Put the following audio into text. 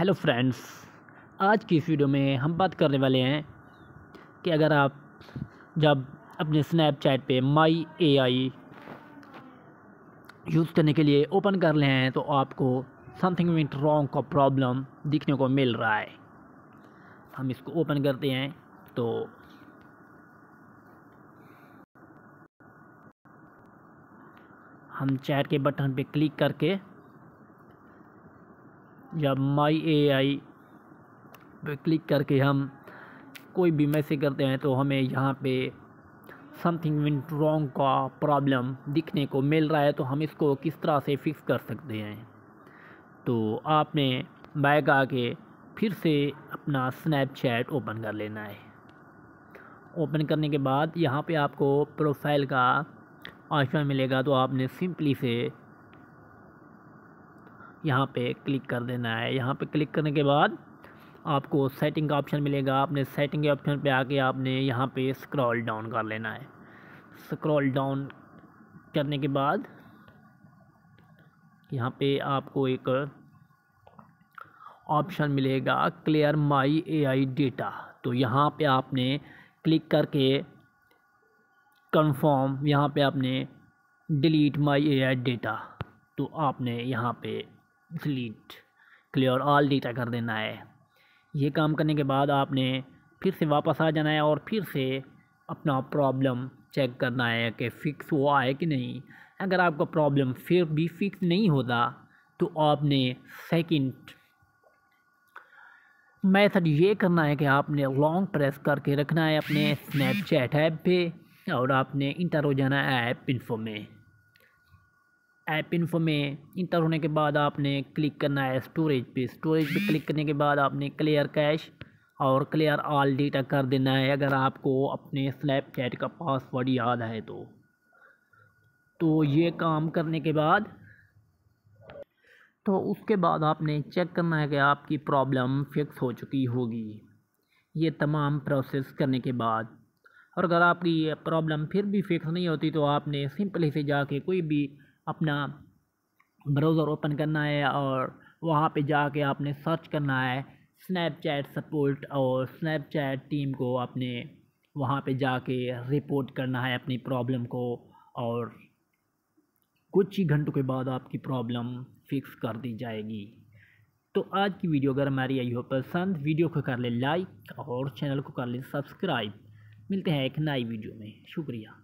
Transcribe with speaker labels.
Speaker 1: Hello friends आज की इस वीडियो में हम बात करने वाले हैं कि अगर आप जब अपने स्नैपचैट पे माई एआई यूज़ करने के लिए ओपन कर ले हैं तो आपको समथिंग विंट रॉन्ग का प्रॉब्लम दिखने को मिल रहा है। हम इसको ओपन करते हैं तो हम चैट के बटन पे क्लिक करके जब माई ए आई पे क्लिक करके हम कोई भी मैसेज करते हैं तो हमें यहाँ पे समथिंग विंट रॉन्ग का प्रॉब्लम दिखने को मिल रहा है तो हम इसको किस तरह से फिक्स कर सकते हैं? तो आपने बैग आके फिर से अपना स्नैपचैट ओपन कर लेना है। ओपन करने के बाद यहाँ पे आपको प्रोफ़ाइल का ऑप्शन मिलेगा तो आपने सिंपली से यहाँ पे क्लिक कर देना है। यहाँ पे क्लिक करने के बाद आपको सेटिंग का ऑप्शन मिलेगा। आपने सेटिंग के ऑप्शन पे आके आपने यहाँ पे स्क्रॉल डाउन कर लेना है। स्क्रॉल डाउन करने के बाद यहाँ पे आपको एक ऑप्शन मिलेगा क्लियर माई एआई डेटा तो यहाँ पे आपने क्लिक करके कंफर्म यहाँ पे आपने डिलीट माई एआई डेटा तो आपने यहाँ पे डिलीट क्लियर ऑल डेटा कर देना है। ये काम करने के बाद आपने फिर से वापस आ जाना है और फिर से अपना प्रॉब्लम चेक करना है कि फ़िक्स हुआ है कि नहीं। अगर आपका प्रॉब्लम फिर भी फिक्स नहीं होता तो आपने सेकंड मेथड ये करना है कि आपने लॉन्ग प्रेस करके रखना है अपने स्नैपचैट ऐप पे और आपने इंटर हो जाना है ऐप इन्फो में। ऐप इन्फो में इंटर होने के बाद आपने क्लिक करना है स्टोरेज पे। स्टोरेज पे क्लिक करने के बाद आपने क्लियर कैश और क्लियर ऑल डेटा कर देना है अगर आपको अपने स्नैपचैट का पासवर्ड याद है तो। तो ये काम करने के बाद तो उसके बाद आपने चेक करना है कि आपकी प्रॉब्लम फिक्स हो चुकी होगी। ये तमाम प्रोसेस करने के बाद। और अगर आपकी प्रॉब्लम फिर भी फिक्स नहीं होती तो आपने सिंपली से जाके कोई भी अपना ब्राउज़र ओपन करना है और वहाँ पे जाके आपने सर्च करना है स्नैपचैट सपोर्ट और स्नैपचैट टीम को आपने वहाँ पे जाके रिपोर्ट करना है अपनी प्रॉब्लम को और कुछ ही घंटों के बाद आपकी प्रॉब्लम फिक्स कर दी जाएगी। तो आज की वीडियो अगर हमारी आई हो पसंद वीडियो को कर ले लाइक और चैनल को कर ले सब्सक्राइब मिलते हैं एक नई वीडियो में। शुक्रिया।